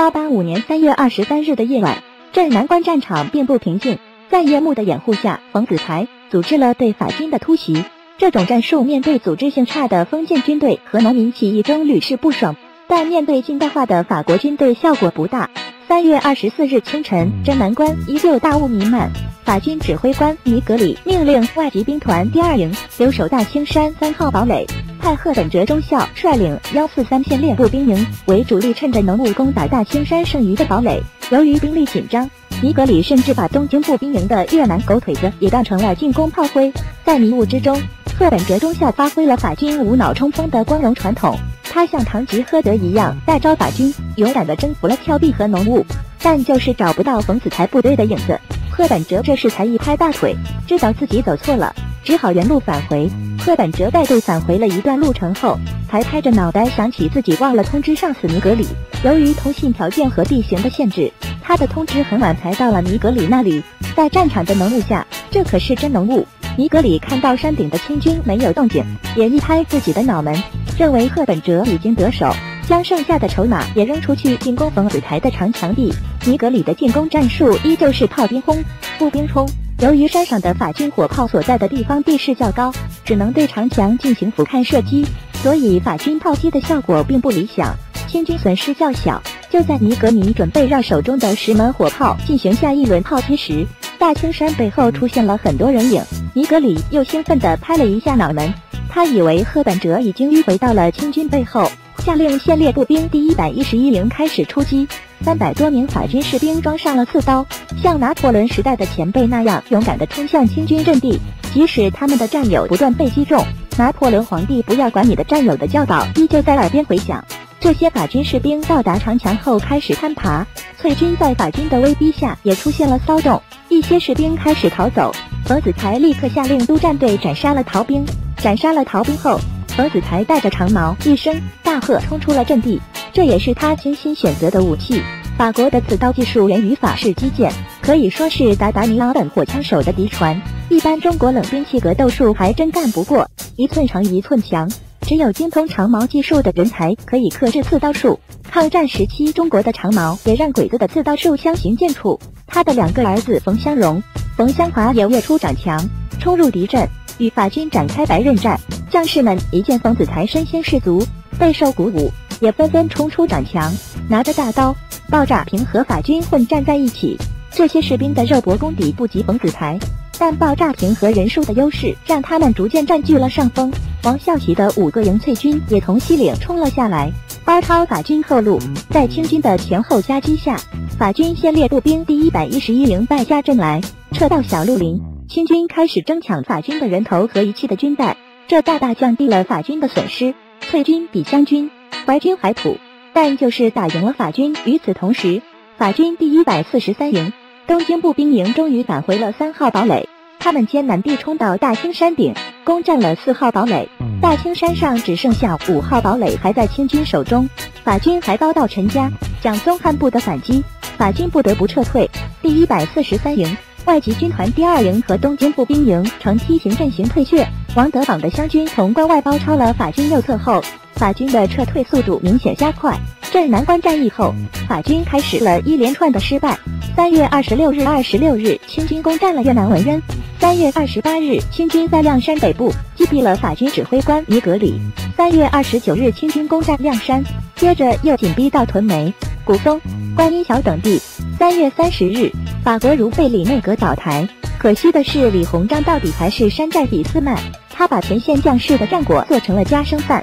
八八五年三月二十三日的夜晚，镇南关战场并不平静。在夜幕的掩护下，冯子材组织了对法军的突袭。这种战术面对组织性差的封建军队和农民起义中屡试不爽，但面对近代化的法国军队效果不大。三月二十四日清晨，镇南关依旧大雾弥漫。法军指挥官尼格里命令外籍兵团第二营留守大青山三号堡垒，派贺本哲中校率领幺四三线列步兵营为主力，趁着浓雾攻打大青山剩余的堡垒。由于兵力紧张，尼格里甚至把东京步兵营的越南狗腿子也当成了进攻炮灰。在迷雾之中，贺本哲中校发挥了法军无脑冲锋的光荣传统。他像堂吉诃德一样大招法军，勇敢地征服了峭壁和浓雾，但就是找不到冯子材部队的影子。贺本哲这时才一拍大腿，知道自己走错了，只好原路返回。赫本哲带队返回了一段路程后，才拍着脑袋想起自己忘了通知上司尼格里。由于通信条件和地形的限制，他的通知很晚才到了尼格里那里。在战场的浓雾下，这可是真浓雾。尼格里看到山顶的清军没有动静，也一拍自己的脑门。认为赫本哲已经得手，将剩下的筹码也扔出去进攻冯子台的长墙壁。尼格里的进攻战术依旧是炮兵轰、步兵冲。由于山上的法军火炮所在的地方地势较高，只能对长墙进行俯瞰射击，所以法军炮击的效果并不理想，清军损失较小。就在尼格米准备让手中的十门火炮进行下一轮炮击时，大青山背后出现了很多人影。尼格里又兴奋地拍了一下脑门。他以为赫本哲已经迂回到了清军背后，下令先列步兵第一百一十一营开始出击。三百多名法军士兵装上了刺刀，像拿破仑时代的前辈那样勇敢地冲向清军阵地。即使他们的战友不断被击中，拿破仑皇帝不要管你的战友的教导依旧在耳边回响。这些法军士兵到达长墙后开始攀爬，翠军在法军的威逼下也出现了骚动，一些士兵开始逃走。冯子材立刻下令督战队斩杀了逃兵。斩杀了逃兵后，冯子材带着长矛一声大喝冲出了阵地。这也是他精心选择的武器。法国的刺刀技术源于法式击剑，可以说是达达尼昂等火枪手的嫡传。一般中国冷兵器格斗术还真干不过，一寸长一寸强。只有精通长矛技术的人才可以克制刺刀术。抗战时期，中国的长矛也让鬼子的刺刀术相形见绌。他的两个儿子冯香荣、冯香华也跃出长墙，冲入敌阵。与法军展开白刃战，将士们一见冯子材身先士卒，备受鼓舞，也纷纷冲出长墙，拿着大刀、爆炸瓶和法军混战在一起。这些士兵的肉搏功底不及冯子材，但爆炸瓶和人数的优势让他们逐渐占据了上风。王孝喜的五个营翠军也从西岭冲了下来，包抄法军后路。在清军的前后夹击下，法军先列步兵第一百一十一营败下阵来，撤到小鹿林。清军开始争抢法军的人头和遗弃的军袋，这大大降低了法军的损失。翠军比湘军、淮军还苦，但就是打赢了法军。与此同时，法军第一百四十三营东京步兵营终于返回了三号堡垒，他们艰难地冲到大兴山顶，攻占了四号堡垒。大兴山上只剩下五号堡垒还在清军手中，法军还遭到陈家、蒋宗汉部的反击，法军不得不撤退。第一百四十三营。外籍军团第二营和东京步兵营呈梯形阵型退却。王德榜的湘军从关外包抄了法军右侧后，法军的撤退速度明显加快。镇南关战役后，法军开始了一连串的失败。三月二十六日、二十六日，清军攻占了越南文渊。三月二十八日，清军在亮山北部击毙了法军指挥官尼格里。三月二十九日，清军攻占亮山，接着又紧逼到屯梅、古松、观音桥等地。三月三十日。法国如贝里内阁倒台，可惜的是李鸿章到底还是山寨俾斯麦，他把前线将士的战果做成了夹生饭。